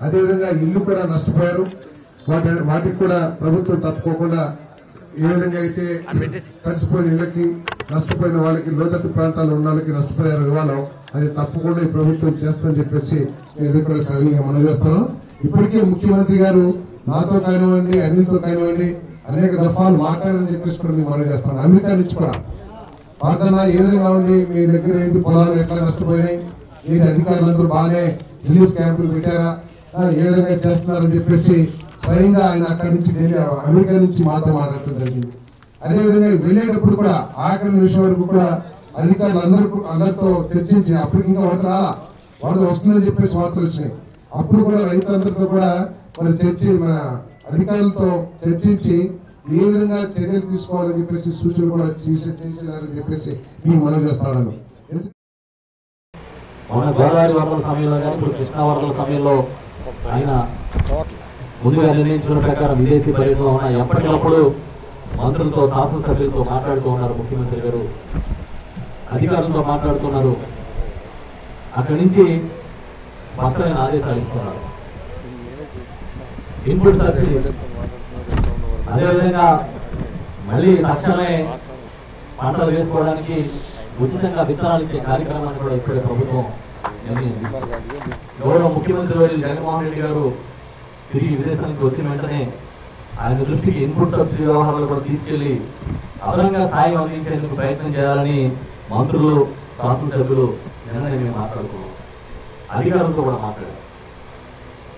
అదేవిధంగా ఇల్లు కూడా నష్టపోయారు. వాటి వాటికి కూడా ప్రభుత్వం తప్పుకోకుండా ఏ విధంగా అయితే కలిసిపోయిన ఇళ్ళకి నష్టపోయిన వాళ్ళకి లోతట్టు ప్రాంతాల్లో ఉన్న వాళ్ళకి నష్టపోయారు ఇవ్వాలో అది తప్పకుండా ఈ ప్రభుత్వం చేస్తుందని చెప్పేసి నేను కూడా సరళంగా మనం చేస్తాను ఇప్పటికే ముఖ్యమంత్రి గారు నాతో కానివ్వండి అనిల్తో కానివ్వండి అనేక దఫాలు మాట్లాడని చెప్పేసి కూడా మేము మనం చేస్తాను అమెరికా నుంచి కూడా. వార్తన ఏ విధంగా ఉంది? మీ దగ్గర ఏంటి పొలాలు ఎట్లా నష్టపోయినాయి? ఏంటి అధికారులందరూ బాగానే రిలీఫ్ క్యాంపులు పెట్టారా? ఏ విధంగా చేస్తున్నారని చెప్పేసి స్వయంగా ఆయన అక్కడి నుంచి ఢిల్లీ అమెరికా నుంచి మాతో మాట్లాడటం జరిగింది. అదేవిధంగా వెళ్ళేటప్పుడు కూడా ఆఖరి నిమిషం వరకు కూడా అధికారులు అందరూ అందరితో చర్చించి అప్పుడు ఇంకా వరద రాలా? వరద వస్తుందని చెప్పేసి వార్తలు వచ్చినాయి. అప్పుడు కూడా రైతులందరితో కూడా మన చర్చి మన అధికారులతో చర్చించి ఏ విధంగా చర్యలు తీసుకోవాలని చెప్పేసి సూచనలు కూడా చేసి చేసినారని చెప్పేసి మేము మనం చేస్తాను మన గోదావరి వరదల సమయంలో కానీ ఇప్పుడు కృష్ణా వరదల సమయంలో ఆయన ముందుగా నిర్ణయించుకున్న ప్రకారం విదేశీ పర్యటనలో ఉన్న ఎప్పటికప్పుడు మంత్రులతో శాసనసభ్యులతో మాట్లాడుతూ ఉన్నారు ముఖ్యమంత్రి గారు. అధికారులతో మాట్లాడుతున్నారు. అక్కడి నుంచి స్పష్టమైన ఆదేశాలు ఇస్తున్నారు. ఇన్పుట్ సబ్సిడీ అదేవిధంగా మళ్ళీ తక్షణమే పంటలు వేసుకోవడానికి ఉచితంగా విత్తనాలు ఇచ్చే కార్యక్రమాన్ని కూడా ఇప్పుడే ప్రభుత్వం నిర్ణయించింది. ముఖ్యమంత్రి వర్యులు జగన్మోహన్ రెడ్డి గారు తిరిగి విదేశానికి వచ్చిన వెంటనే ఆయన దృష్టికి ఇన్పుట్ సబ్సిడీ వ్యవహారాలు కూడా తీసుకెళ్ళి అదనంగా సాయం అందించేందుకు ప్రయత్నం చేయాలని మంత్రులు శాసనసభ్యులు నిన్న మేము మాట్లాడుకున్నాం. అధికారులతో కూడా మాట్లాడారు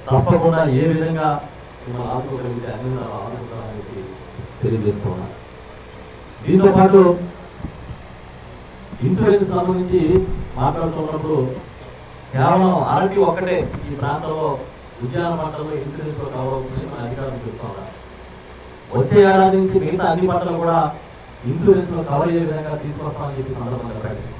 తప్పకుండా ఏ విధంగా మిమ్మల్ని ఆదుకోగలిగితే అన్ని విధాలు ఆదుకుంటామని చెప్పి తెలియజేస్తున్నాను దీంతో పాటు ఇన్సూరెన్స్ సంబంధించి మాట్లాడుతున్నప్పుడు కేవలం అరటి ఒక్కటే ఈ ప్రాంతంలో ఉద్యాన పంటలు ఇన్సూరెన్స్లో కవర్ అవుతుందని మన అధికారులు చెప్తా వచ్చే ఏడాది నుంచి మిగతా అన్ని పంటలు కూడా ఇన్సూరెన్స్లో కవర్ అయ్యే విధంగా తీసుకొస్తామని చెప్పి సందర్భంగా ప్రకటిస్తున్నాం.